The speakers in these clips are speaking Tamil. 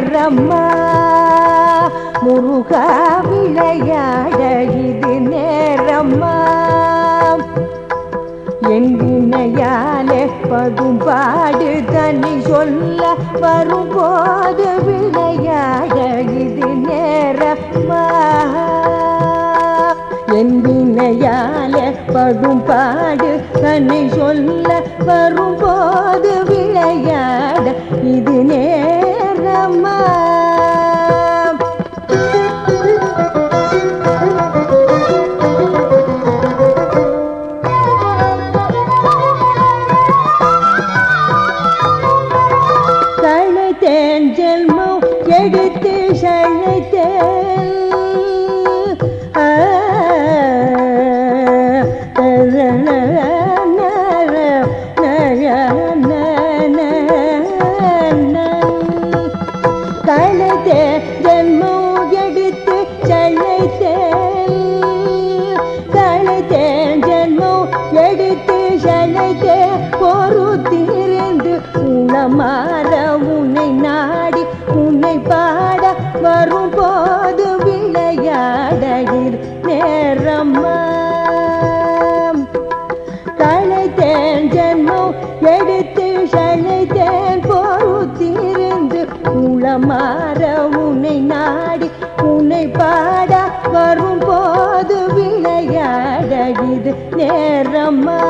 நேரம்மா. முருகா விளையாட இது நேரம்மா. என் வினையாலே பதும்பாடு தனி சொல்ல வரும்போது விளையாட இது நேரம்மா. என் வினையாலே தனி சொல்ல வரும்போது எடுத்து சழைத்தேன் ஆ, நேரம்மா தழைத்தேன் ஜென்மம் எடுத்து சழைத்தேன் பொறுத்திருந்து உளமாற உன்னை நாடி உன்னை பாட வரும்போது விளையாட இது நேரம்மா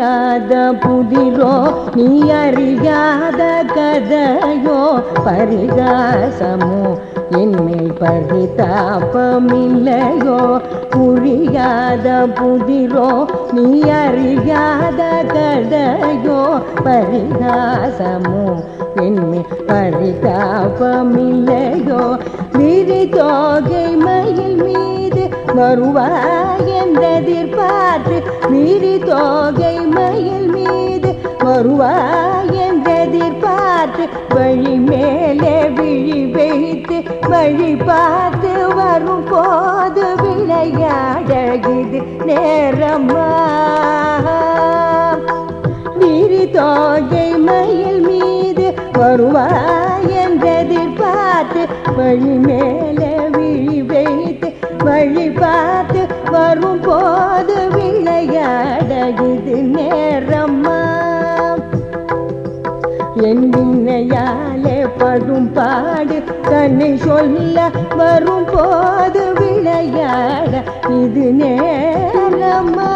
புரியாத புதிரோ நீ அறியாத கதையோ பரிகாசமோ என்னில் பரிதாபமில்லையோ புரியாத புதிரோ நீ அறியாத கதையோ பரிகாசமோ என்னில் பரிதாபமில்லையோ விரி தோகை மயில் மீ வருவாய் என்றெதிர்பார்த்து மீறி தோகை மயில் மீது வருவாய் என்றெதிர்பார்த்து வழி மேலே விழி வைத்து வழி பார்த்து வரும் போது விளையாடகுது நேரம்மா. மீறி தோகை மயில் மீது வருவாய் என்றெதிர்பார்த்து வழி மேலே நேரம்மா என் வினையாலே படும் பாடு தன்னை சொல்ல வரும் போது விளையாட இது நேரம்மா